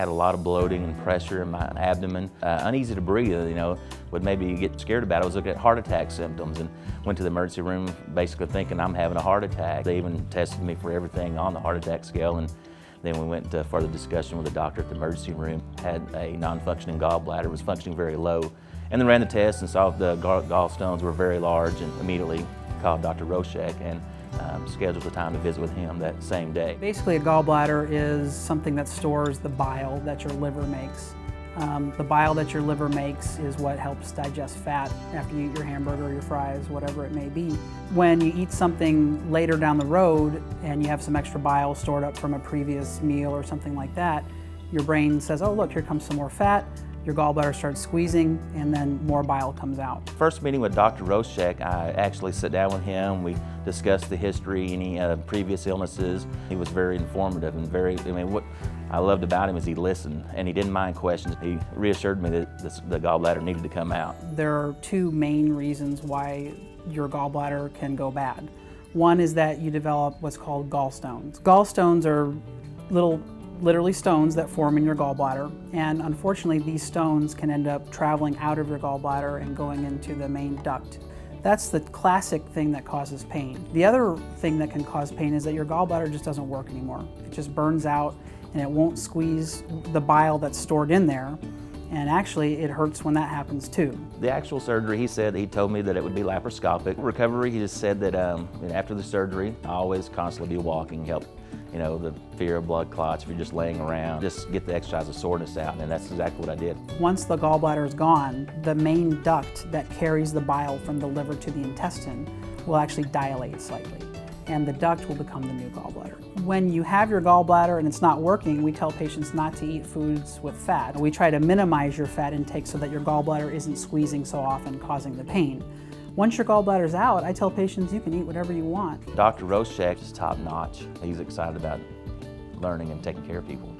had a lot of bloating and pressure in my abdomen, uh, uneasy to breathe, you know, would maybe get scared about. I was looking at heart attack symptoms and went to the emergency room basically thinking I'm having a heart attack. They even tested me for everything on the heart attack scale and then we went to further discussion with the doctor at the emergency room, had a non-functioning gallbladder, was functioning very low, and then ran the test and saw the gallstones were very large and immediately called Dr. Roshek and um, scheduled a time to visit with him that same day. Basically, a gallbladder is something that stores the bile that your liver makes. Um, the bile that your liver makes is what helps digest fat after you eat your hamburger, your fries, whatever it may be. When you eat something later down the road and you have some extra bile stored up from a previous meal or something like that, your brain says, oh look, here comes some more fat your gallbladder starts squeezing and then more bile comes out. First meeting with Dr. Roshek, I actually sat down with him. We discussed the history, any uh, previous illnesses. He was very informative and very, I mean, what I loved about him is he listened and he didn't mind questions. He reassured me that this, the gallbladder needed to come out. There are two main reasons why your gallbladder can go bad. One is that you develop what's called gallstones. Gallstones are little literally stones that form in your gallbladder. And unfortunately, these stones can end up traveling out of your gallbladder and going into the main duct. That's the classic thing that causes pain. The other thing that can cause pain is that your gallbladder just doesn't work anymore. It just burns out and it won't squeeze the bile that's stored in there. And actually, it hurts when that happens too. The actual surgery, he said, he told me that it would be laparoscopic. Recovery, he just said that um, after the surgery, I always constantly be walking, help you know, the fear of blood clots if you're just laying around. Just get the exercise of soreness out, and that's exactly what I did. Once the gallbladder is gone, the main duct that carries the bile from the liver to the intestine will actually dilate slightly, and the duct will become the new gallbladder. When you have your gallbladder and it's not working, we tell patients not to eat foods with fat. We try to minimize your fat intake so that your gallbladder isn't squeezing so often, causing the pain. Once your gallbladder's out, I tell patients you can eat whatever you want. Dr. Roshek is top notch. He's excited about learning and taking care of people.